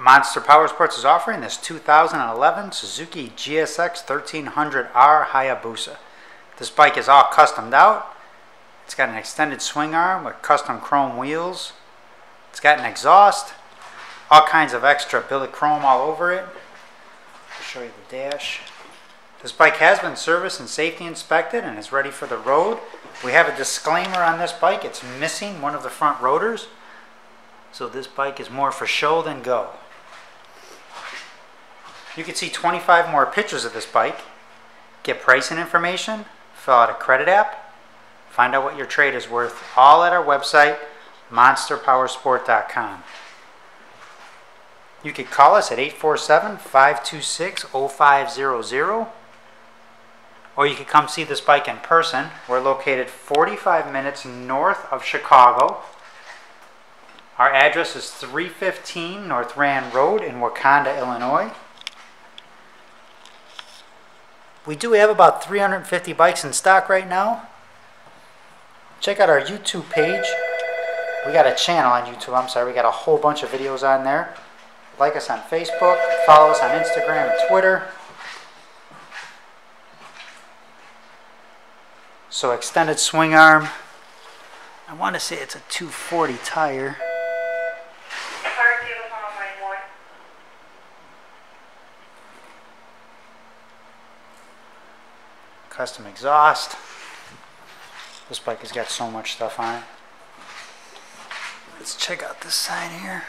Monster Power Sports is offering this 2011 Suzuki GSX 1300R Hayabusa. This bike is all customed out. It's got an extended swing arm with custom chrome wheels. It's got an exhaust, all kinds of extra billet chrome all over it. I'll show you the dash. This bike has been serviced and safety inspected and is ready for the road. We have a disclaimer on this bike. It's missing one of the front rotors. So this bike is more for show than go. You can see 25 more pictures of this bike, get pricing information, fill out a credit app, find out what your trade is worth, all at our website, monsterpowersport.com. You can call us at 847 526 0500 or you can come see this bike in person. We're located 45 minutes north of Chicago. Our address is 315 North Rand Road in Wauconda, Illinois. We do have about 350 bikes in stock right now. Check out our YouTube page. We got a channel on YouTube, I'm sorry, we got a whole bunch of videos on there. Like us on Facebook, follow us on Instagram and Twitter. So extended swing arm. I want to say it's a 240 tire. Fire table on line one. Custom exhaust. This bike has got so much stuff on it. Let's check out this side here.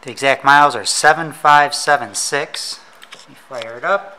The exact miles are 7576. Let me fire it up.